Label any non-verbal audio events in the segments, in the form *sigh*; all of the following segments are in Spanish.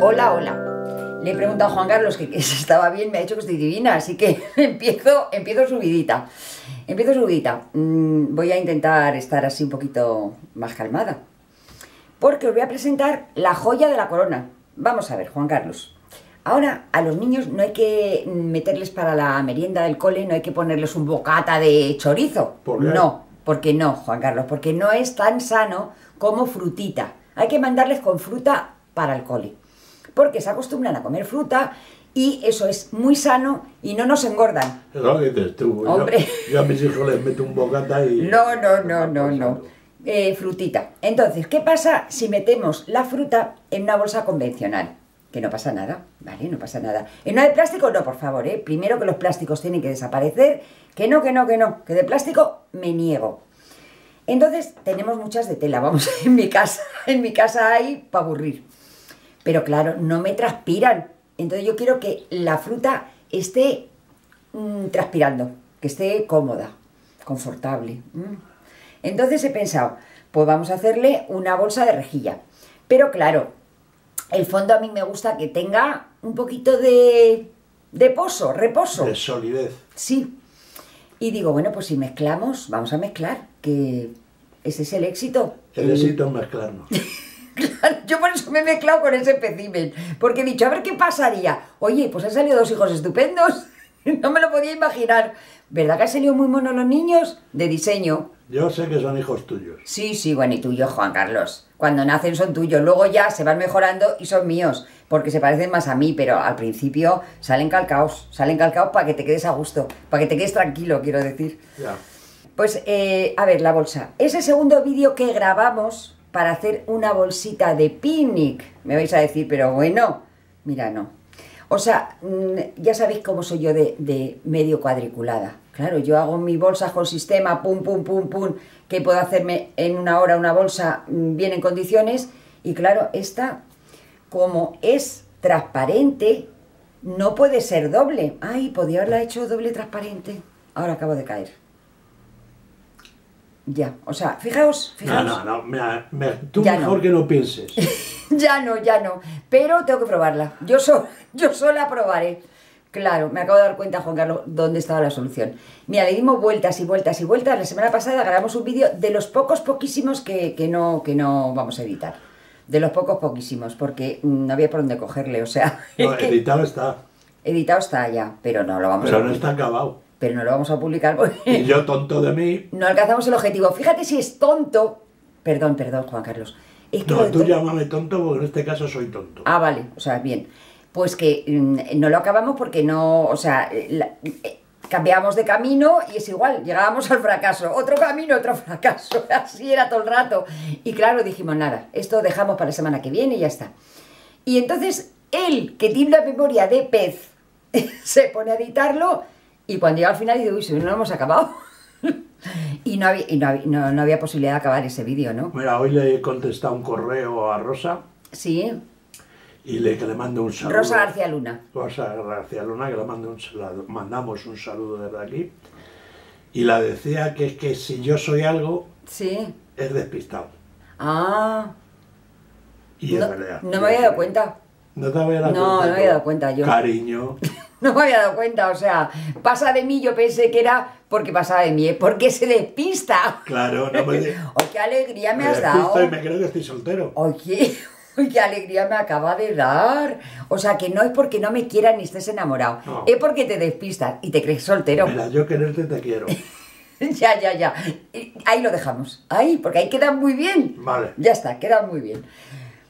Hola, hola. Le he preguntado a Juan Carlos que, que si estaba bien, me ha dicho que estoy divina, así que *laughs* empiezo, empiezo subidita. Empiezo subidita. Mm, voy a intentar estar así un poquito más calmada. Porque os voy a presentar la joya de la corona. Vamos a ver, Juan Carlos. Ahora a los niños no hay que meterles para la merienda del cole, no hay que ponerles un bocata de chorizo. ¿Por qué? No, porque no, Juan Carlos, porque no es tan sano como frutita. Hay que mandarles con fruta para el cole. Porque se acostumbran a comer fruta y eso es muy sano y no nos engordan. Es lo que dices tú. yo- Hombre. Yo, a mis hijos les meto un bocata y... No, no, no, no, no. Eh, frutita. Entonces, ¿qué pasa si metemos la fruta en una bolsa convencional? Que no pasa nada, ¿vale? No pasa nada. ¿En una de plástico? No, por favor, ¿eh? Primero que los plásticos tienen que desaparecer. Que no, que no, que no. Que de plástico me niego. Entonces, tenemos muchas de tela. Vamos, *laughs* en mi casa, en mi casa hay para aburrir. Pero claro, no me transpiran. Entonces yo quiero que la fruta esté mm, transpirando, que esté cómoda, confortable. Entonces he pensado, pues vamos a hacerle una bolsa de rejilla. Pero claro, el fondo a mí me gusta que tenga un poquito de, de pozo, reposo. De solidez. Sí. Y digo, bueno, pues si mezclamos, vamos a mezclar, que ese es el éxito. El éxito es mezclarnos. *laughs* Claro, Yo por eso me he mezclado con ese espécimen, porque he dicho, a ver qué pasaría. Oye, pues han salido dos hijos estupendos. *laughs* No me lo podía imaginar. ¿Verdad que han salido muy monos los niños? De diseño. Yo sé que son hijos tuyos. Sí, sí, bueno, y tuyo, Juan Carlos. Cuando nacen son tuyos, luego ya se van mejorando y son míos, porque se parecen más a mí, pero al principio salen calcaos, salen calcaos para que te quedes a gusto, para que te quedes tranquilo, quiero decir. Ya. Pues, eh, a ver, la bolsa. Ese segundo vídeo que grabamos para hacer una bolsita de picnic, me vais a decir, pero bueno, mira, no. O sea, mm, ya sabéis cómo soy yo de, medio cuadriculada. Claro, yo hago mi bolsa con sistema, pum, pum, pum, pum, que puedo hacerme en una hora una bolsa mm, bien en condiciones. Y claro, esta, como es transparente, no puede ser doble. Ay, podía haberla hecho doble transparente. Ahora acabo de caer. Ya, o sea, fijaos, No, fijaos. no, no. mira, me- tú Ya mejor no. que no pienses. *laughs* ya no, ya no. Pero tengo que probarla. Yo, so- yo sola probaré. Claro, me acabo de dar cuenta, Juan Carlos, dónde estaba la solución. Mira, le dimos vueltas y vueltas y vueltas. La semana pasada grabamos un vídeo de los pocos poquísimos que, que no, que no vamos a editar. De los pocos poquísimos, porque mm, no había por dónde cogerle. O sea, *laughs* No, editado está. editado está ya, pero no lo vamos Pero a no está acabado. Pero no lo vamos a publicar Y yo, tonto de mí. no alcanzamos el objetivo. Fíjate si es tonto. Perdón, perdón, Juan Carlos. Es que No, tú llámame tonto porque en este caso soy tonto. Ah, vale, o sea, bien. Pues que mm, no lo acabamos porque no, o sea, la- eh, cambiábamos de camino y es igual, llegábamos al fracaso. Otro camino, otro fracaso. *laughs* Así era todo el rato. Y claro, dijimos, nada, esto dejamos para la semana que viene y ya está. Y entonces él, que tiene una memoria de pez, *laughs* se pone a editarlo y cuando llega al final dice, uy, si no lo hemos acabado. *laughs* y no había, y no había, no- no había posibilidad de acabar ese vídeo, ¿no? Mira, hoy le he contestado un correo a Rosa Sí, y le, que le mando un saludo. Rosa García Luna. Rosa García Luna, que le mando un saludo, mandamos un saludo desde aquí. Y la decía que es que si yo soy algo, Sí. es despistado. Ah, Y no, es verdad. no me había dado cuenta. No te había dado No, cuenta. no me había dado cuenta yo. Cariño. *laughs* *laughs* No me había dado cuenta, o sea, pasa de mí, yo pensé que era porque pasaba de mí, ¿eh? porque se despista. Claro, no me, *laughs* ¡Ay, qué alegría me me has dado! y me creo que estoy soltero. Oye, uy, *laughs* qué alegría me acaba de dar. O sea, que no es porque no me quieras ni estés enamorado, No. es porque te despistas y te crees soltero. Mira, yo quererte te quiero. ya, ya, ya. Ahí lo dejamos. Ahí, porque ahí quedan muy bien. Vale. Ya está, queda muy bien.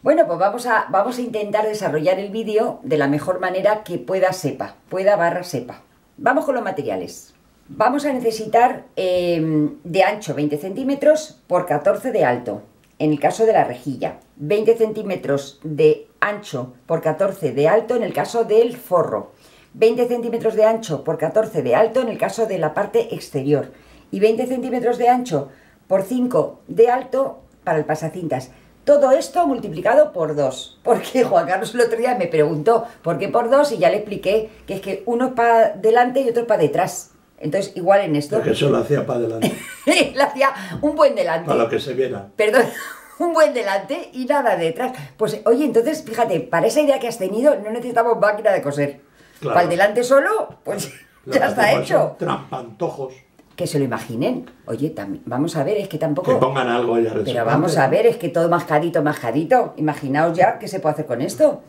Bueno, pues vamos a, vamos a intentar desarrollar el vídeo de la mejor manera que pueda sepa, pueda barra sepa. Vamos con los materiales. Vamos a necesitar eh, de ancho 20 centímetros por 14 de alto, en el caso de la rejilla. 20 centímetros de ancho por 14 de alto en el caso del forro. 20 centímetros de ancho por 14 de alto en el caso de la parte exterior. Y 20 centímetros de ancho por 5 de alto para el pasacintas. Todo esto multiplicado por 2. Porque Juan Carlos el otro día me preguntó por qué por 2 y ya le expliqué que es que uno es para delante y otro es para detrás. Entonces, igual en esto, Porque eso lo hacía para adelante, le *laughs* hacía un buen delante. para lo que se viera. Perdón, *laughs* un buen delante y nada detrás. Pues, oye, entonces, fíjate, para esa idea que has tenido, no necesitamos máquina de coser. Claro. Para el delante solo, pues Lo ya está hecho. Trampantojos. Que se lo imaginen. Oye, también, vamos a ver, es que Que tampoco... pongan algo ya Pero vamos a ver, es que todo mascadito, mascadito. Imaginaos ya qué se puede hacer con esto.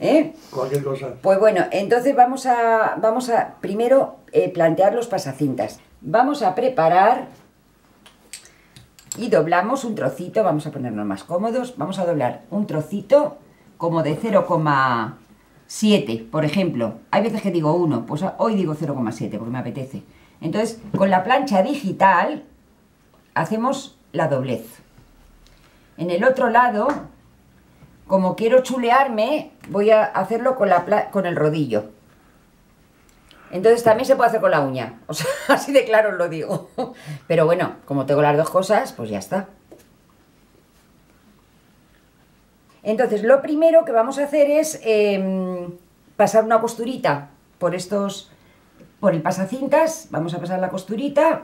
¿Eh? Cualquier cosa. Pues bueno, entonces vamos a, vamos a primero eh, plantear los pasacintas. Vamos a preparar y doblamos un trocito, vamos a ponernos más cómodos, vamos a doblar un trocito como de 0,7, por ejemplo. Hay veces que digo 1, pues hoy digo 0,7 porque me apetece. Entonces, con la plancha digital hacemos la doblez. En el otro lado, como quiero chulearme, voy a hacerlo con, la con el rodillo. Entonces también se puede hacer con la uña. *laughs* O sea, así de claro os lo digo. Pero bueno, como tengo las dos cosas, pues ya está. Entonces, lo primero que vamos a hacer es em, pasar una costurita por estos, por el pasacintas. Vamos a pasar la costurita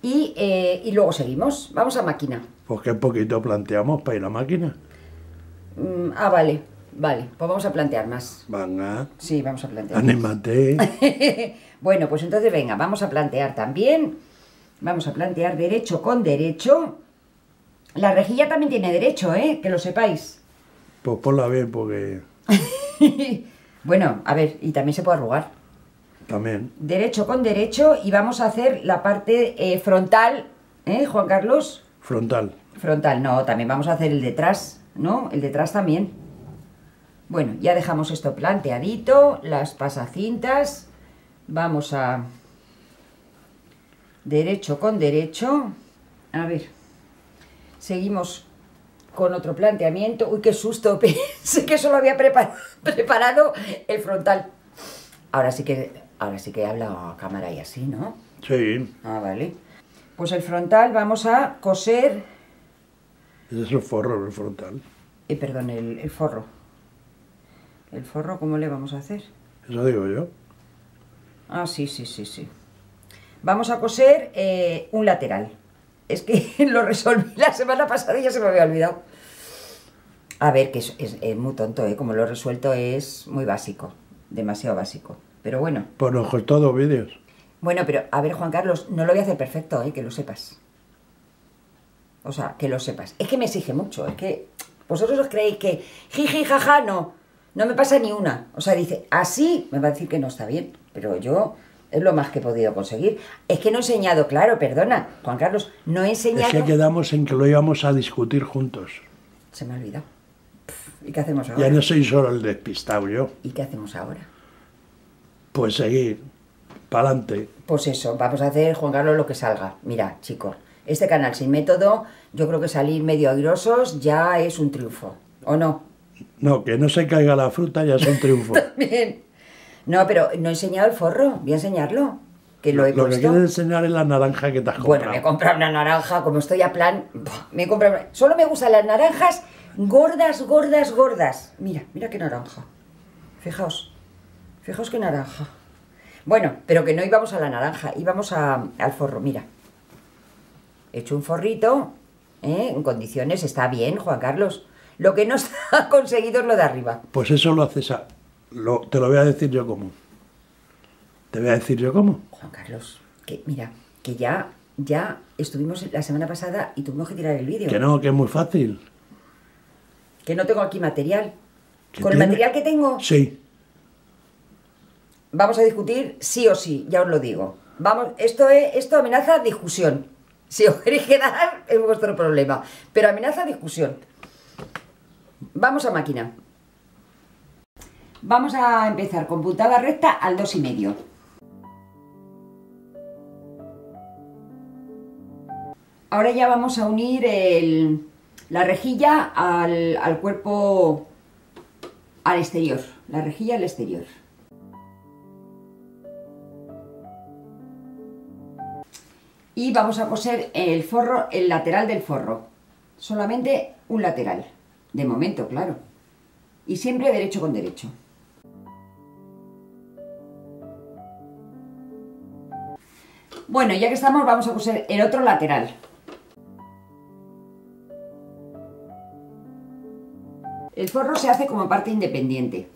y, eh, y luego seguimos. Vamos a máquina. Pues qué poquito planteamos para ir a máquina. Mm, ah, vale, vale. Pues vamos a plantear más. Venga, Sí, vamos a plantear. anímate. *laughs* bueno, pues entonces venga, vamos a plantear también. Vamos a plantear derecho con derecho. La rejilla también tiene derecho, ¿eh? Que lo sepáis. Pues ponla bien porque *laughs* bueno, a ver, y también se puede arrugar. También. Derecho con derecho y vamos a hacer la parte eh, frontal, ¿eh, Juan Carlos? Frontal. Frontal, no, también vamos a hacer el detrás, ¿no? El detrás también. Bueno, ya dejamos esto planteadito, las pasacintas. Vamos a... Derecho con derecho. A ver. Seguimos con otro planteamiento. Uy, qué susto. *laughs* Pensé que solo había prepa- preparado el frontal. Ahora sí que, ahora sí que habla a cámara y así, ¿no? Sí, Ah, vale. Pues el frontal vamos a coser ese es el forro, el frontal. Eh, perdón, el, el forro. ¿El forro cómo le vamos a hacer? Eso digo yo. Ah, sí, sí, sí, sí. Vamos a coser eh, un lateral. Es que *laughs* lo resolví la semana pasada y ya se me había olvidado. A ver, que es, es- es muy tonto, ¿eh? Como lo he resuelto es muy básico. Demasiado básico. Pero bueno. Pues nos costó dos vídeos. Bueno, pero a ver, Juan Carlos, no lo voy a hacer perfecto, ¿eh? Que lo sepas. O sea, que lo sepas. Es que me exige mucho, es que vosotros os creéis que jiji, jaja, no. No me pasa ni una. O sea, dice, así me va a decir que no está bien. Pero yo es lo más que he podido conseguir. Es que no he enseñado, claro, perdona, Juan Carlos, no he Es enseñado. que quedamos en que lo íbamos a discutir juntos. Se me ha olvidado. ¿Y qué hacemos ahora? Ya no soy solo el despistado yo. ¿Y qué hacemos ahora? Pues seguir, para adelante. Pues eso, vamos a hacer, Juan Carlos, lo que salga. Mira, chicos, este canal sin método, yo creo que salir medio airosos ya es un triunfo. ¿O no? No, que no se caiga la fruta ya es un triunfo. *laughs* Bien. No, pero no he enseñado el forro, voy a enseñarlo. Que lo he Lo que quieres enseñar es la naranja que te has Bueno, comprado. me he comprado una naranja, como estoy a plan. Me he comprado. una- Solo me gustan las naranjas gordas, gordas, gordas. Mira, mira qué naranja. Fijaos. Fijaos qué naranja. Bueno, pero que no íbamos a la naranja, íbamos a- al forro, mira. He hecho un forrito, ¿eh? en condiciones, está bien, Juan Carlos. Lo que no *laughs* está conseguido es lo de arriba. Pues eso lo haces a... lo- te lo voy a decir yo cómo. Te voy a decir yo cómo. Juan Carlos, que mira, que ya, ya estuvimos la semana pasada y tuvimos que tirar el vídeo. Que no, que es muy fácil. Que no tengo aquí material. ¿Que Con el material que tengo, Sí, vamos a discutir sí o sí, ya os lo digo. Vamos, esto es, esto amenaza discusión. Si os queréis quedar, *laughs* es vuestro problema. Pero amenaza discusión. Vamos a máquina. Vamos a empezar con puntada recta al dos y medio. Ahora ya vamos a unir la rejilla al cuerpo al exterior. La rejilla al exterior. Y vamos a coser el forro, el lateral del forro. Solamente un lateral. De momento, claro. Y siempre derecho con derecho. Bueno, ya que estamos, vamos a coser el otro lateral. El forro se hace como parte independiente.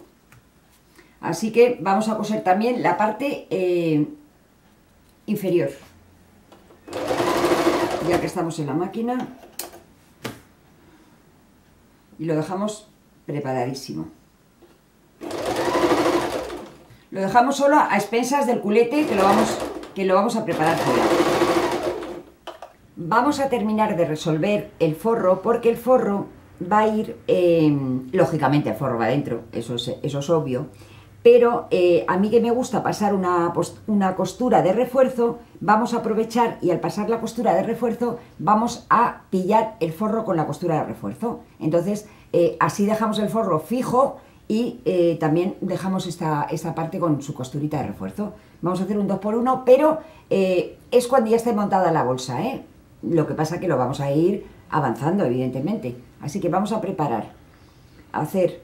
Así que vamos a coser también la parte eh, inferior. Ya que estamos en la máquina. Y lo dejamos preparadísimo. Lo dejamos solo a expensas del culete que lo vamos, que lo vamos a preparar fuera. Vamos a terminar de resolver el forro porque el forro va a ir, eh, lógicamente el forro va adentro, eso es, eso es obvio, pero eh, a mí que me gusta pasar una, una, costura de refuerzo, vamos a aprovechar y al pasar la costura de refuerzo vamos a pillar el forro con la costura de refuerzo. Entonces, eh, así dejamos el forro fijo y eh, también dejamos esta, esta, parte con su costurita de refuerzo. Vamos a hacer un 2x1, pero es cuando ya esté montada la bolsa, Lo que pasa que lo vamos a ir avanzando, evidentemente. Así que vamos a preparar, a hacer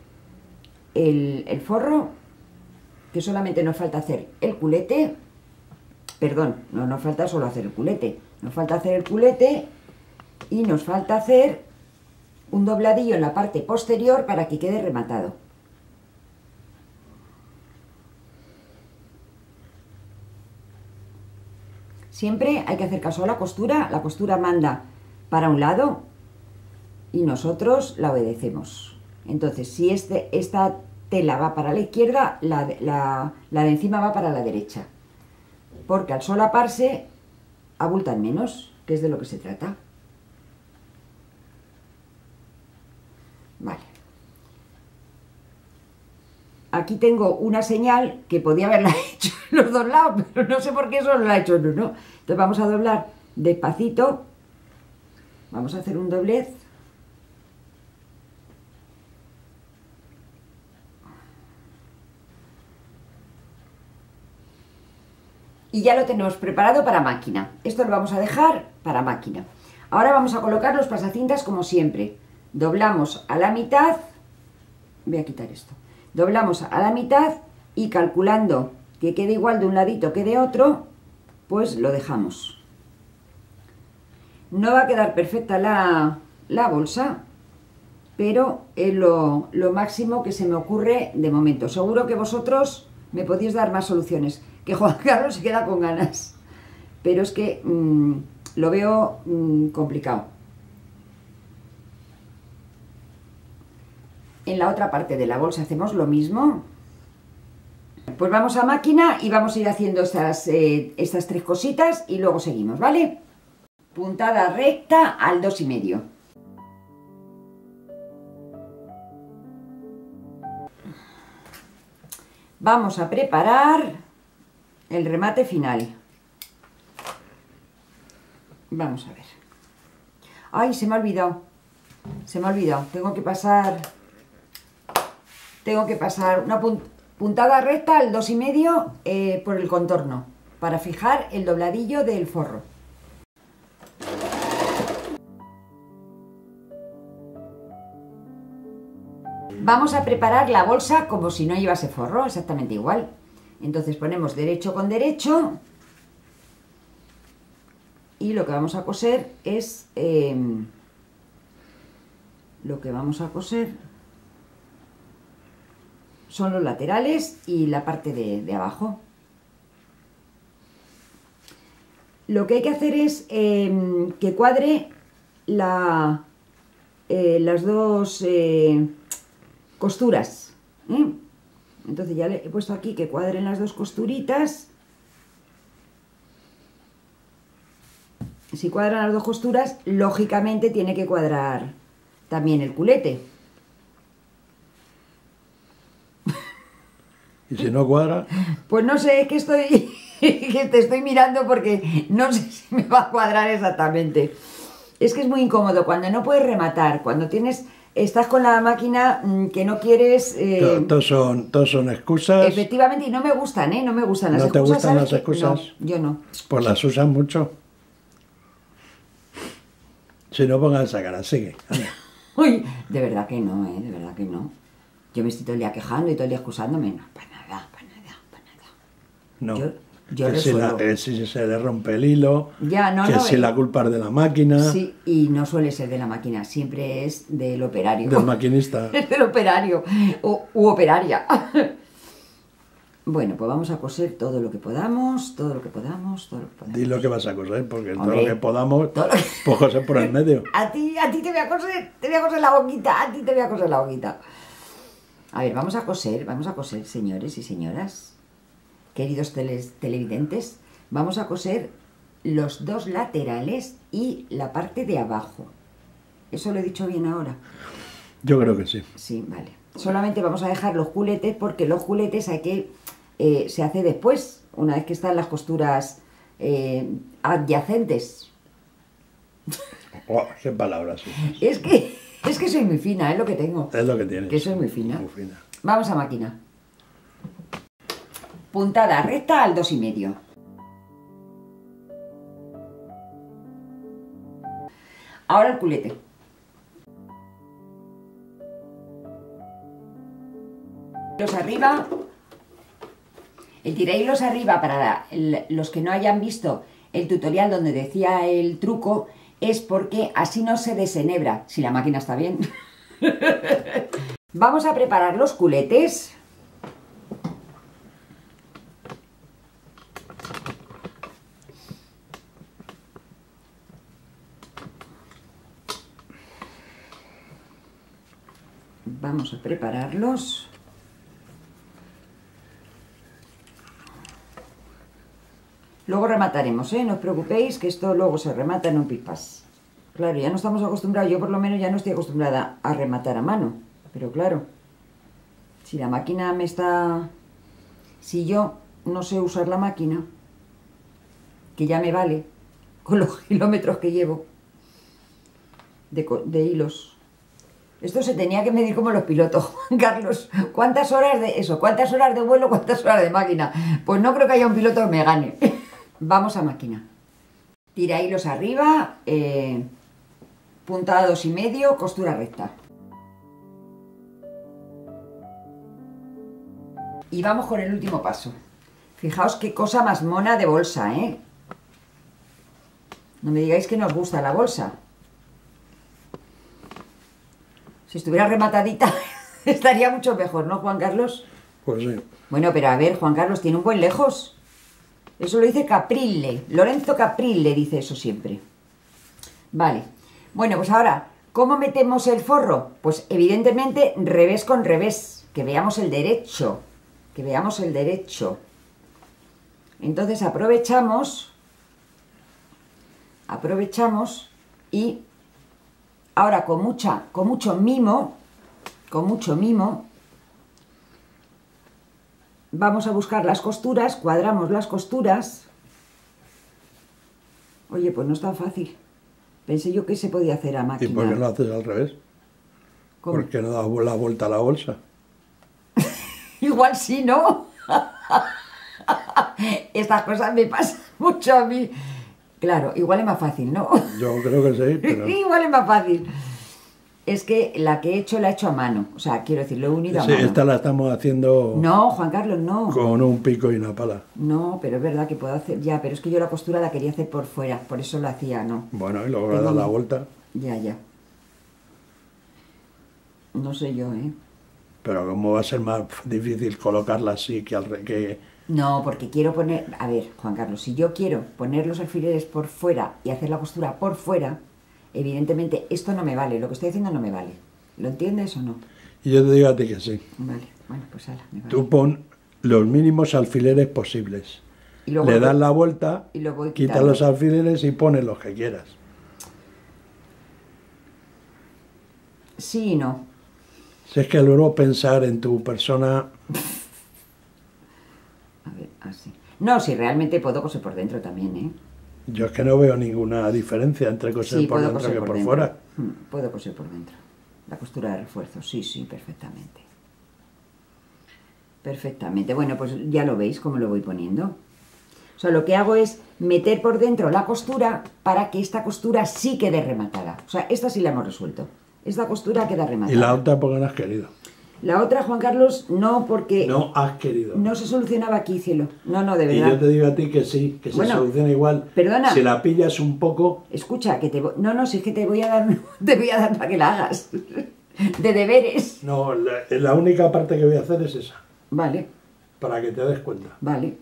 el, el forro que solamente nos falta hacer el culete, perdón, no nos falta solo hacer el culete, nos falta hacer el culete y nos falta hacer un dobladillo en la parte posterior para que quede rematado. Siempre hay que hacer caso a la costura, la costura manda para un lado y nosotros la obedecemos. Entonces, si este, esta tela va para la izquierda, la, de encima va para la derecha. Porque al solaparse abultan menos, que es de lo que se trata. Vale. Aquí tengo una señal que podía haberla *laughs* hecho en los dos lados, pero no sé por qué solo la he hecho en uno. Entonces vamos a doblar despacito. Vamos a hacer un doblez. Y ya lo tenemos preparado para máquina. Esto lo vamos a dejar para máquina. Ahora vamos a colocar los pasacintas como siempre. Doblamos a la mitad, voy a quitar esto, doblamos a la mitad y calculando que quede igual de un ladito que de otro, pues lo dejamos. No va a quedar perfecta la, bolsa, pero es lo, lo máximo que se me ocurre de momento. Seguro que vosotros me podéis dar más soluciones que Juan Carlos se queda con ganas. Pero es que mm, lo veo mm, complicado. En la otra parte de la bolsa hacemos lo mismo. Pues vamos a máquina y vamos a ir haciendo estas, eh, estas tres cositas y luego seguimos, ¿vale? Puntada recta al dos y medio. Vamos a preparar el remate final. Vamos a ver. Ay, se me ha olvidado. Se me ha olvidado. Tengo que pasar... Tengo que pasar una puntada recta al dos y medio eh, por el contorno para fijar el dobladillo del forro. Vamos a preparar la bolsa como si no llevase forro, exactamente igual. Entonces ponemos derecho con derecho y lo que vamos a coser es em, lo que vamos a coser son los laterales y la parte de, abajo. Lo que hay que hacer es em, que cuadre eh, las dos eh, costuras. ¿eh? Entonces ya le he puesto aquí que cuadren las dos costuritas. Si cuadran las dos costuras, lógicamente tiene que cuadrar también el culete. *laughs* ¿Y si no cuadra? Pues no sé, es que estoy *laughs* que te estoy mirando porque no sé si me va a cuadrar exactamente. Es que es muy incómodo cuando no puedes rematar, cuando tienes estás con la máquina mm, que no quieres... Eh, todos, son, todos son excusas. Efectivamente, y no me gustan, ¿eh? No me gustan las excusas. ¿No te gustan las excusas? yo no. Pues las usan mucho. Si no, pongan esa cara, sigue. *laughs* Uy, de verdad que no, ¿eh? De verdad que no. Yo me estoy todo el día quejando y todo el día excusándome. No, para nada, para nada, para nada. No. Yo que si, la- que si se le rompe el hilo, Ya, no, que no, si eh. la culpa es de la máquina, Sí, y no suele ser de la máquina, siempre es del operario. del maquinista. Es *laughs* del operario u, u operaria. *laughs* Bueno, pues vamos a coser todo lo que podamos, todo lo que podamos, todo lo que podamos. Di lo que vas a coser, porque todo lo que podamos, todo pues coser por el medio. *laughs* A ti, a ti te voy a coser, te voy a coser la boquita, a ti te voy a coser la boquita. A ver, vamos a coser, vamos a coser, señores y señoras, queridos televidentes, vamos a coser los dos laterales y la parte de abajo. ¿Eso lo he dicho bien ahora? Yo creo que sí. Sí, vale. Solamente vamos a dejar los juletes porque los juletes hay que eh, se hace después, una vez que están las costuras eh, adyacentes. Oh, qué palabras. sí. Es que es que soy muy fina, es lo que tengo. Es lo que tienes. Que soy muy fina. Muy fina. Vamos a máquina. Puntada recta al dos y medio. Ahora el culete. Los arriba. El tirailos arriba para los que no hayan visto el tutorial donde decía el truco es porque así no se desenhebra, si la máquina está bien. *laughs* Vamos a preparar los culetes. Vamos a prepararlos. Luego remataremos, ¿eh? No os preocupéis que esto luego se remata en un pipas. Claro, ya no estamos acostumbrados, yo por lo menos ya no estoy acostumbrada a rematar a mano. Pero claro, si la máquina me está... Si yo no sé usar la máquina, que ya me vale, con los *laughs* kilómetros que llevo de, de hilos. Esto se tenía que medir como los pilotos, *laughs* Juan Carlos. ¿Cuántas horas de eso? ¿Cuántas horas de vuelo? ¿Cuántas horas de máquina? Pues no creo que haya un piloto que me gane. *laughs* Vamos a máquina. Tira hilos arriba, eh, puntada dos y medio, costura recta. Y vamos con el último paso. Fijaos qué cosa más mona de bolsa, ¿eh? No me digáis que nos gusta la bolsa. Si estuviera rematadita, *laughs* estaría mucho mejor, ¿no, Juan Carlos? Pues sí. Bueno, pero a ver, Juan Carlos tiene un buen lejos. Eso lo dice Caprile. Lorenzo Caprile dice eso siempre. Vale. Bueno, pues ahora, ¿cómo metemos el forro? Pues evidentemente revés con revés. Que veamos el derecho. Que veamos el derecho. Entonces aprovechamos. Aprovechamos y ahora con mucha, con mucho mimo, con mucho mimo, Vamos a buscar las costuras, cuadramos las costuras. Oye, pues no es tan fácil. Pensé yo que se podía hacer a ¿Y máquina. por qué no haces al revés? ¿Cómo? ¿Por qué no das la vuelta a la bolsa? *laughs* Igual sí, ¿no? *laughs* Estas cosas me pasan mucho a mí. Claro, igual es más fácil, ¿no? *laughs* Yo creo que sí, pero... *laughs* igual es más fácil. Es que la que he hecho la he hecho a mano. O sea, quiero decir, lo he unido a Sí, mano. esta la estamos haciendo No, Juan Carlos, no. con un pico y una pala. No, pero es verdad que puedo hacer. Ya, pero es que yo la costura la quería hacer por fuera. Por eso lo hacía, ¿no? Bueno, y luego le das la vuelta. Ya, ya. No sé yo, ¿eh? Pero ¿cómo va a ser más difícil colocarla así que al re- que No, porque quiero poner... A ver, Juan Carlos, si yo quiero poner los alfileres por fuera y hacer la costura por fuera, evidentemente esto no me vale, lo que estoy haciendo no me vale. ¿Lo entiendes o no? Y yo te digo a ti que sí. Vale, bueno, pues ahora me vale. Tú pon los mínimos alfileres posibles. Y luego Le das la vuelta, y lo voy quita los alfileres y pones los que quieras. Sí y no. Si es que luego pensar en tu persona, *laughs* así. No, si realmente puedo coser por dentro también, ¿eh? yo es que no veo ninguna diferencia entre coser Sí, por dentro coser que por, por dentro. fuera. Mm, Puedo coser por dentro. La costura de refuerzo, sí, sí, perfectamente. Perfectamente. Bueno, pues ya lo veis cómo lo voy poniendo. O sea, lo que hago es meter por dentro la costura para que esta costura sí quede rematada. O sea, esta sí la hemos resuelto. Esta costura queda rematada. Y la otra porque no has querido. La otra, Juan Carlos, no, porque No has querido. no se solucionaba aquí, cielo. No, no, de y verdad. yo te digo a ti que sí, que se soluciona igual. perdona. Si la pillas un poco, Escucha, que te voy... No, no, si es que te voy a dar, *laughs* te voy a dar para que la hagas. De deberes. no, la, la única parte que voy a hacer es esa, Vale, para que te des cuenta. vale.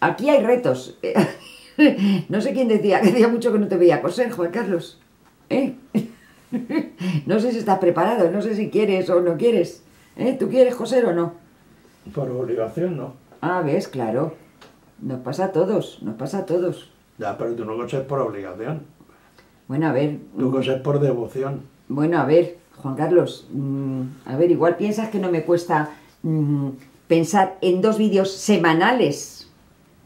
Aquí hay retos. *laughs* No sé quién decía, que hacía mucho que no te veía coser, Juan Carlos. ¿Eh? *laughs* No sé si estás preparado, no sé si quieres o no quieres. ¿Eh? ¿Tú quieres coser o no? Por obligación, no. Ah, ves, claro. Nos pasa a todos, nos pasa a todos. Ya, pero tú no coses por obligación. Bueno, a ver, Tú coses por devoción. Bueno, a ver, Juan Carlos, mm, a ver, igual piensas que no me cuesta mm, pensar en dos vídeos semanales.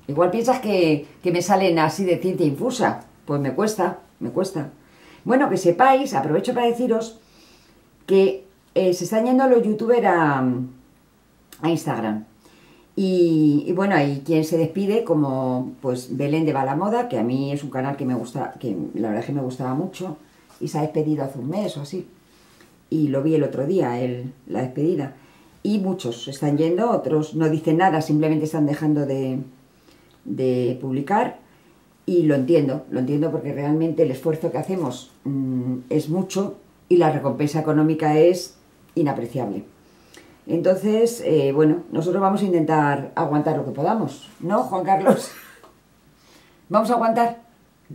Igual piensas que, que me salen así de ciencia infusa. Pues me cuesta, me cuesta. Bueno, que sepáis, aprovecho para deciros que eh, se están yendo los youtubers a, Instagram. Y, bueno, hay quien se despide como pues Belén de Balamoda, que a mí es un canal que me gusta, que la verdad es que me gustaba mucho, y se ha despedido hace un mes o así. Y lo vi el otro día, el, la despedida. Y muchos están yendo, otros no dicen nada, simplemente están dejando de, de publicar. Y lo entiendo, lo entiendo porque realmente el esfuerzo que hacemos mm, es mucho y la recompensa económica es inapreciable. Entonces, eh, bueno, nosotros vamos a intentar aguantar lo que podamos, ¿no, Juan Carlos? *laughs* ¿Vamos a aguantar?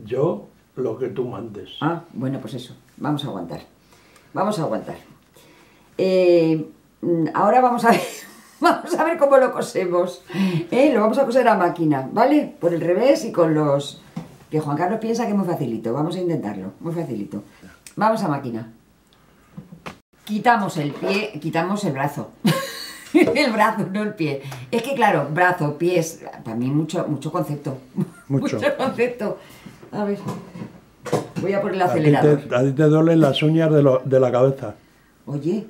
Yo, lo que tú mandes. Ah, bueno, pues eso, vamos a aguantar. Vamos a aguantar. Eh, mm, ahora vamos a ver, *laughs* vamos a ver cómo lo cosemos. ¿eh? Lo vamos a coser a máquina, ¿vale? Por el revés y con los... Que Juan Carlos piensa que es muy facilito. Vamos a intentarlo, muy facilito. Vamos a máquina. Quitamos el pie, quitamos el brazo. *laughs* el brazo, no el pie. Es que claro, brazo, pies, para mí mucho, mucho concepto. *laughs* Mucho. concepto. A ver. Voy a poner el A ti, acelerador. te, a ti te duelen las uñas de, lo- de la cabeza. Oye,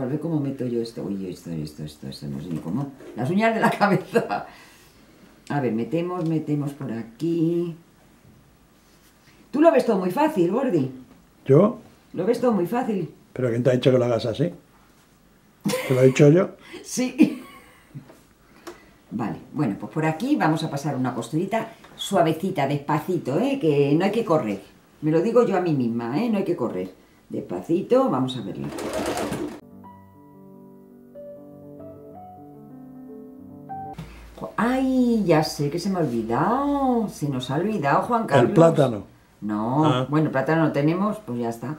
a ver cómo meto yo esto. Oye, esto, esto, esto, esto, no sé ni cómo. Las uñas de la *laughs* cabeza. A ver, metemos, metemos por aquí. Tú lo ves todo muy fácil, Gordi. ¿Yo? Lo ves todo muy fácil. ¿Pero quién te ha dicho que lo hagas así? ¿Te lo he dicho yo? *laughs* Sí. Vale, bueno, pues por aquí vamos a pasar una costurita suavecita, despacito, ¿eh? Que no hay que correr. Me lo digo yo a mí misma, ¿eh? No hay que correr. Despacito, vamos a verlo. Ay, ya sé que se me ha olvidado. Se nos ha olvidado, Juan Carlos. El plátano. No, Ah. bueno, plátano no tenemos, pues ya está.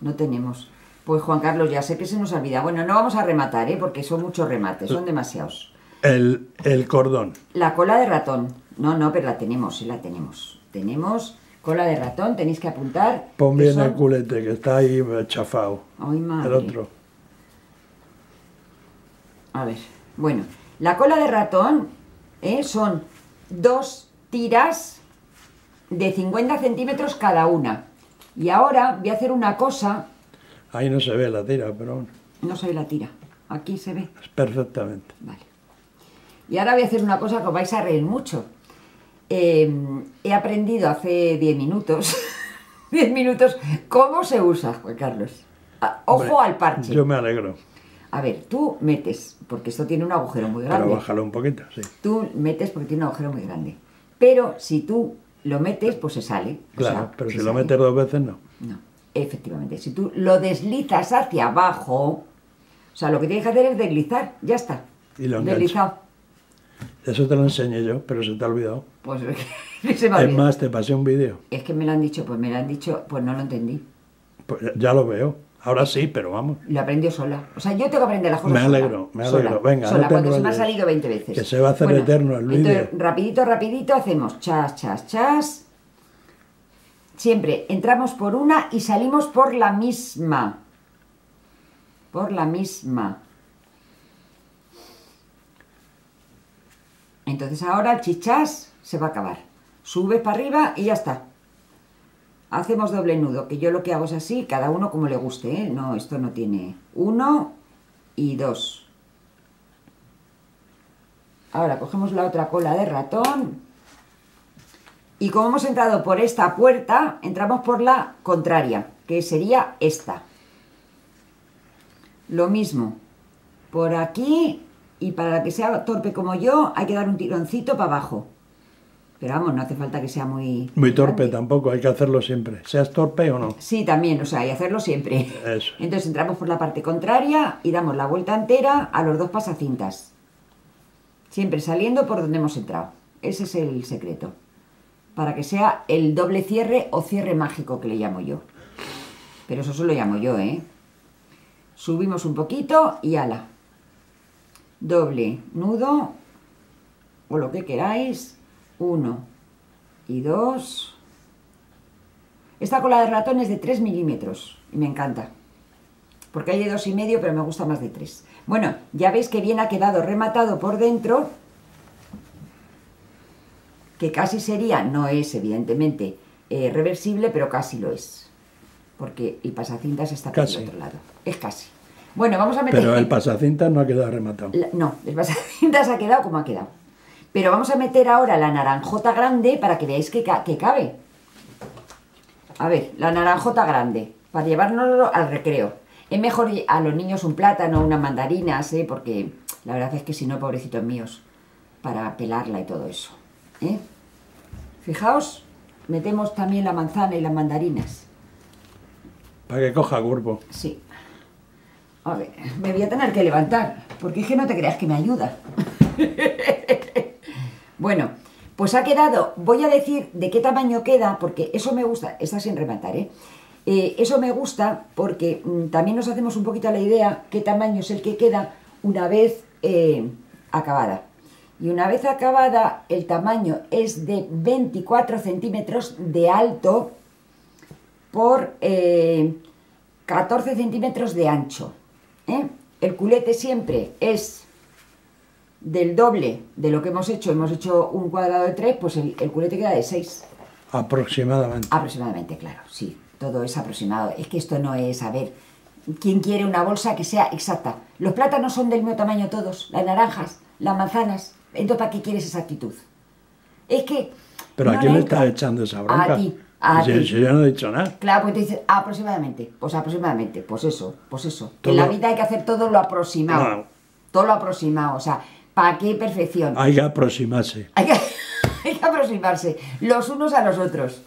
No tenemos. Pues Juan Carlos, ya sé que se nos ha olvidado. Bueno, no vamos a rematar, ¿eh? Porque son muchos remates, son demasiados. El, el cordón. La cola de ratón. No, no, pero la tenemos, sí la tenemos. Tenemos cola de ratón, tenéis que apuntar. Pon bien son- el culete, que está ahí chafado. Ay, madre. El otro. A ver, bueno, la cola de ratón ¿eh? son dos tiras de 50 centímetros cada una. Y ahora voy a hacer una cosa, Ahí no se ve la tira, pero no se ve la tira, aquí se ve, perfectamente. vale. Y ahora voy a hacer una cosa que os vais a reír mucho. Eh, he aprendido hace 10 minutos, *laughs* 10 minutos, cómo se usa, Juan Carlos. Ah, Ojo Hombre, al parche. Yo me alegro. A ver, tú metes, porque esto tiene un agujero muy grande. Pero bájalo un poquito, sí. tú metes porque tiene un agujero muy grande. Pero si tú lo metes, pues se sale. O Claro, sea, pero si lo metes dos veces, no. No, efectivamente. Si tú lo deslizas hacia abajo, o sea, lo que tienes que hacer es deslizar, ya está. Y lo. Deslizado. Eso te lo enseñé yo, pero se te ha olvidado. Pues *laughs* se me ha Es más, te pasé un vídeo. Es que me lo han dicho, pues me lo han dicho, pues no lo entendí. Pues ya lo veo. Ahora sí, pero vamos. Lo aprendió sola. O sea, yo tengo que aprender las cosas Me sola. alegro, me Sola, alegro. Venga, sola, no cuando se me ha salido 20 veces. Que se va a hacer eterno el vídeo. Entonces, rapidito, rapidito hacemos chas, chas, chas. Siempre entramos por una y salimos por la misma. Por la misma. Entonces ahora el chichás se va a acabar. Subes para arriba y ya está. Hacemos doble nudo, que yo lo que hago es así, cada uno como le guste, ¿eh? No, esto no tiene uno y dos. Ahora cogemos la otra cola de ratón. Y como hemos entrado por esta puerta, entramos por la contraria, que sería esta. lo mismo. Por aquí y para que sea torpe como yo hay que dar un tironcito para abajo. Pero vamos, no hace falta que sea muy... Muy torpe tampoco, hay que hacerlo siempre. Seas torpe o no. Sí, también, o sea, hay que hacerlo siempre. Eso. Entonces entramos por la parte contraria y damos la vuelta entera a los dos pasacintas. Siempre saliendo por donde hemos entrado. Ese es el secreto. Para que sea el doble cierre o cierre mágico que le llamo yo. Pero eso se lo llamo yo, ¿eh? Subimos un poquito y ala. Doble nudo o lo que queráis. Uno y dos. Esta cola de ratón es de 3 milímetros y me encanta. Porque hay de dos y medio, pero me gusta más de 3. Bueno, ya veis que bien ha quedado rematado por dentro. Que casi sería, no es evidentemente eh, reversible, pero casi lo es. Porque el pasacintas está por el otro lado. Es casi. Bueno, vamos a meter... Pero el pasacintas no ha quedado rematado. La- no, el pasacintas ha quedado como ha quedado. Pero vamos a meter ahora la naranjota grande para que veáis que, ca- que cabe. A ver, la naranjota grande, para llevárnoslo al recreo. Es mejor a los niños un plátano, unas mandarinas, ¿eh? porque la verdad es que si no, pobrecitos míos, para pelarla y todo eso. ¿eh? Fijaos, metemos también la manzana y las mandarinas. Para que coja cuerpo. Sí. A ver, me voy a tener que levantar, porque es que no te creas que me ayuda. *laughs* bueno, pues ha quedado, voy a decir de qué tamaño queda, porque eso me gusta, está sin rematar, ¿eh? Eh, eso me gusta porque mm, también nos hacemos un poquito la idea qué tamaño es el que queda una vez eh, acabada. Y una vez acabada, el tamaño es de 24 centímetros de alto por eh, 14 centímetros de ancho. ¿eh? El culete siempre es del doble de lo que hemos hecho. Hemos hecho un cuadrado de 3, pues el, el culete queda de 6. Aproximadamente. Aproximadamente, claro, sí. Todo es aproximado. Es que esto no es, a ver, ¿quién quiere una bolsa que sea exacta? Los plátanos son del mismo tamaño todos, las naranjas, las manzanas. Entonces, ¿para qué quieres esa actitud? Es que... Pero no ¿a quién le estás echando esa bronca? A ti, a Si- ti. yo no he dicho nada. Claro, pues te dices aproximadamente, pues aproximadamente, pues eso, pues eso. Que en la vida hay que hacer todo lo aproximado. Todo lo aproximado, o sea, ¿para qué perfección? Hay que aproximarse. Hay que, *laughs* hay que aproximarse los unos a los otros.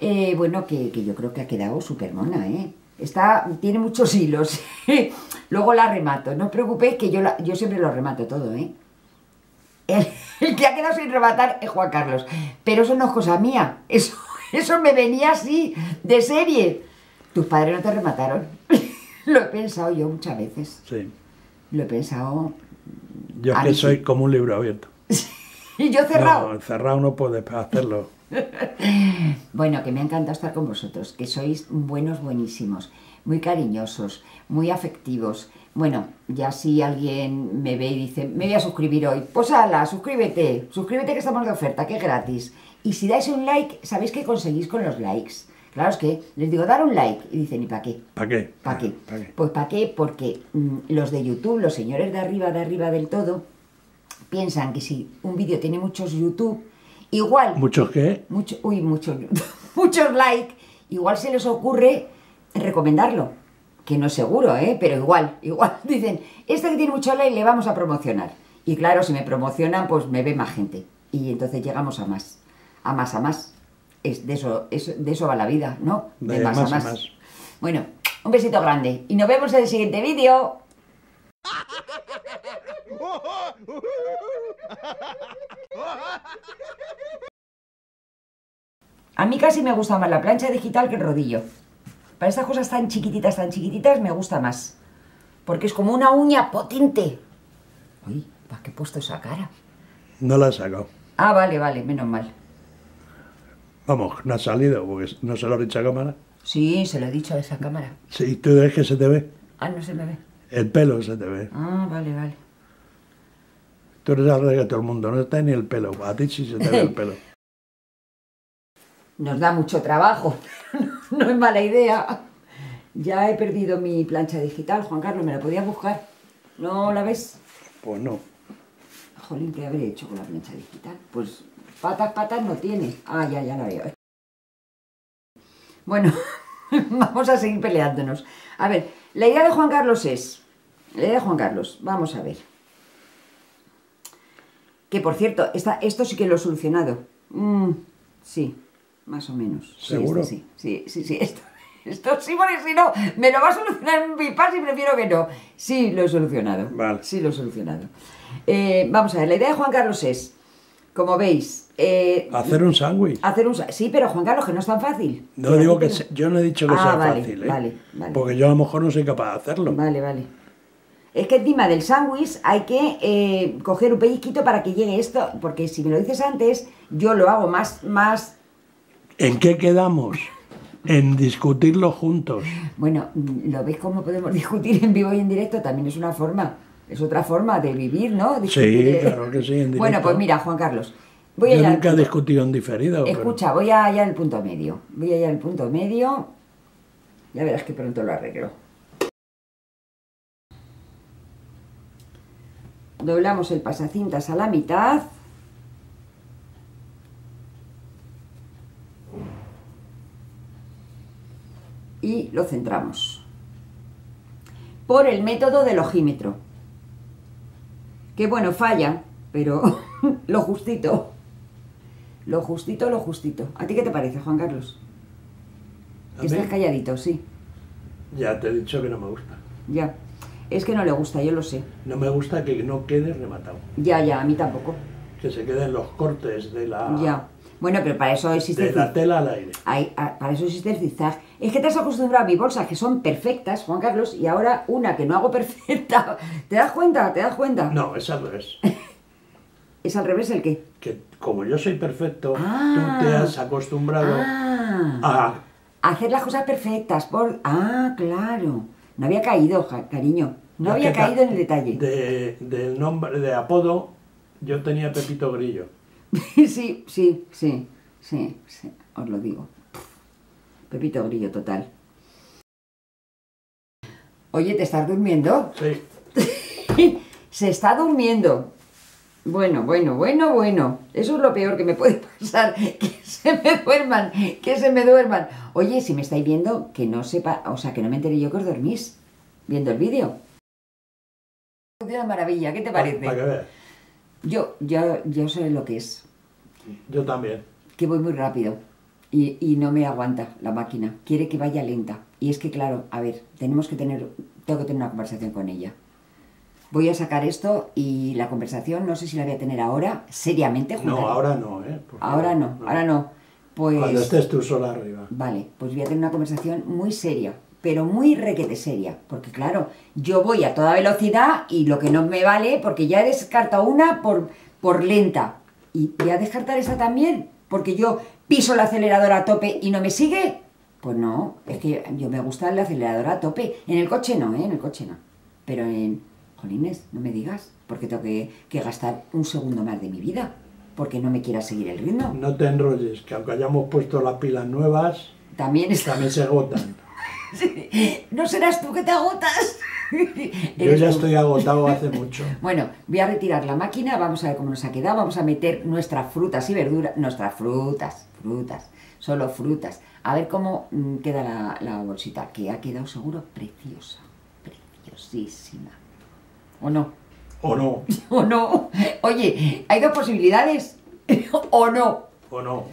Eh, bueno, que, que yo creo que ha quedado súper mona, ¿eh? Está, tiene muchos hilos. *laughs* Luego la remato. No os preocupéis que yo, la- yo siempre lo remato todo, ¿eh? El, *laughs* el que ha quedado sin rematar es Juan Carlos. Pero eso no es cosa mía. Eso, eso me venía así, de serie. Tus padres no te remataron. Lo he pensado yo muchas veces. Sí. Lo he pensado. Yo es A que soy sí. como un libro abierto. Y *laughs* yo cerrado. No, cerrado no puedes hacerlo. *laughs* Bueno, que me ha encantado estar con vosotros, que sois buenos, buenísimos, muy cariñosos, muy afectivos. Bueno, ya si alguien me ve y dice, me voy a suscribir hoy, pues ala, suscríbete, suscríbete que estamos de oferta, que es gratis. Y si dais un like, ¿sabéis qué conseguís con los likes? Claro, es que les digo, dar un like y dicen, ¿y para qué? ¿Para qué? ¿Para qué? ¿Para qué? Pues ¿para qué? Porque mm, los de YouTube, los señores de arriba, de arriba del todo, piensan que si un vídeo tiene muchos YouTube, igual ¿Muchos qué? mucho, uy, muchos, *laughs* muchos likes, igual se les ocurre recomendarlo. Que no es seguro, ¿eh? Pero igual, igual *laughs* dicen, este que tiene mucho like le vamos a promocionar. Y claro, si me promocionan, pues me ve más gente. Y entonces llegamos a más, a más, a más. Es de eso, es, de eso va la vida, ¿no? De más a más. Bueno, un besito grande. Y nos vemos en el siguiente vídeo. A mí casi me gusta más la plancha digital que el rodillo. Para estas cosas tan chiquititas, tan chiquititas, me gusta más. Porque es como una uña potente. Uy, ¿para qué he puesto esa cara? No la he sacado. Ah, vale, vale, menos mal. Vamos, no ha salido porque no se lo he dicho a cámara. Sí, se lo he dicho a esa cámara. Sí, tú ves que se te ve. Ah, no se me ve. El pelo se te ve. Ah, vale, vale. Tú eres al revés que todo el mundo, no está ni el pelo. A ti sí se te ve el *laughs* pelo. Nos da mucho trabajo. *laughs* no es mala idea. Ya he perdido mi plancha digital, Juan Carlos, ¿me la podías buscar? ¿No la ves? Pues no. Jolín, ¿qué habré hecho con la plancha digital? Pues patas, patas no tiene. Ah, ya, ya la veo. Bueno, *laughs* vamos a seguir peleándonos. A ver, la idea de Juan Carlos es La idea de Juan Carlos, vamos a ver. Que por cierto, esta, esto sí que lo he solucionado. Mm, sí, más o menos. Sí, ¿Seguro? este sí, sí, sí, sí. Esto, *laughs* esto sí, porque si no, me lo va a solucionar en bypass y prefiero que no. Sí, lo he solucionado. Vale. Sí, lo he solucionado. Eh, vamos a ver, la idea de Juan Carlos es, como veis, eh, Hacer un sándwich. hacer un... sa- Sí, pero Juan Carlos, que no es tan fácil. No digo que se- yo no he dicho que Ah, sea vale, fácil, ¿eh? vale, vale. Porque yo a lo mejor no soy capaz de hacerlo. Vale, vale. Es que encima del sándwich hay que eh, coger un pellizquito para que llegue esto, porque si me lo dices antes, yo lo hago más, más... ¿En qué quedamos? En discutirlo juntos. Bueno, ¿lo veis cómo podemos *laughs* discutir en vivo y en directo? También es una forma, es otra forma de vivir, ¿no? Discutir, Sí, eh. claro que sí, en Bueno, pues mira, Juan Carlos, voy Yo nunca he discutido en diferido. pero- Escucha, voy allá al punto medio. Voy allá al punto medio. Ya verás que pronto lo arreglo. Doblamos el pasacintas a la mitad. Y lo centramos. Por el método del ojímetro. Que bueno, falla, pero *laughs* lo justito. Lo justito, lo justito. ¿A ti qué te parece, Juan Carlos? ¿A mí? Estás calladito, sí. Ya te he dicho que no me gusta. Ya. Es que no le gusta, yo lo sé. No me gusta que no quede rematado. Ya, ya, a mí tampoco. Que se queden los cortes de la, Ya. Bueno, pero para eso existe de el la tela al aire. Ay, ah, para eso existe el zigzag. Es que te has acostumbrado a mis bolsas, que son perfectas, Juan Carlos, y ahora una que no hago *laughs* perfecta. ¿Te das cuenta? ¿Te das cuenta? No, es al revés. *laughs* ¿Es al revés el qué? Que como yo soy perfecto, Ah. tú te has acostumbrado Ah. a... Hacer las cosas perfectas. Por... Ah, claro. No había caído, ja- cariño. No había caído en el detalle. De, del nombre, de apodo, yo tenía Pepito Grillo. *laughs* sí, sí, sí, sí, sí, os lo digo. Pepito Grillo total. Oye, ¿te estás durmiendo? Sí, *laughs* Se está durmiendo. Bueno, bueno, bueno, bueno. Eso es lo peor que me puede pasar. *laughs* Que se me duerman, que se me duerman. Oye, si me estáis viendo, que no sepa, o sea, que no me enteré yo que os dormís viendo el vídeo. Funciona maravilla, ¿qué te para parece? que veas. Yo, yo, yo sé lo que es. Yo también. que voy muy rápido y, y no me aguanta la máquina. Quiere que vaya lenta. Y es que, claro, a ver, tenemos que tener, tengo que tener una conversación con ella. Voy a sacar esto y la conversación, no sé si la voy a tener ahora, seriamente. Juan No, Carlos. ahora no, ¿eh? Ahora no, ahora no. Pues, Cuando estés tú sola arriba. vale, pues voy a tener una conversación muy seria, pero muy requete seria. Porque, claro, yo voy a toda velocidad y lo que no me vale, porque ya he descartado una por, por lenta. Y voy a descartar esa también, porque yo piso el acelerador a tope y no me sigue. Pues no, es que yo me gusta el acelerador a tope. En el coche no, ¿eh? En el coche no. Pero en... Jolines, no me digas, porque tengo que, que gastar un segundo más de mi vida, porque no me quiera seguir el ritmo. No te enrolles, que aunque hayamos puesto las pilas nuevas, También también se agotan. *laughs* *laughs* ¿No serás tú que te agotas? Yo ya estoy agotado hace mucho. *laughs* Bueno, voy a retirar la máquina, vamos a ver cómo nos ha quedado, vamos a meter nuestras frutas y verduras, nuestras frutas, frutas, solo frutas, a ver cómo mm, queda la, la bolsita, que ha quedado seguro preciosa, preciosísima. ¿O no? O no, *laughs* ¿O no? Oye, hay dos posibilidades. ¿O no? o no.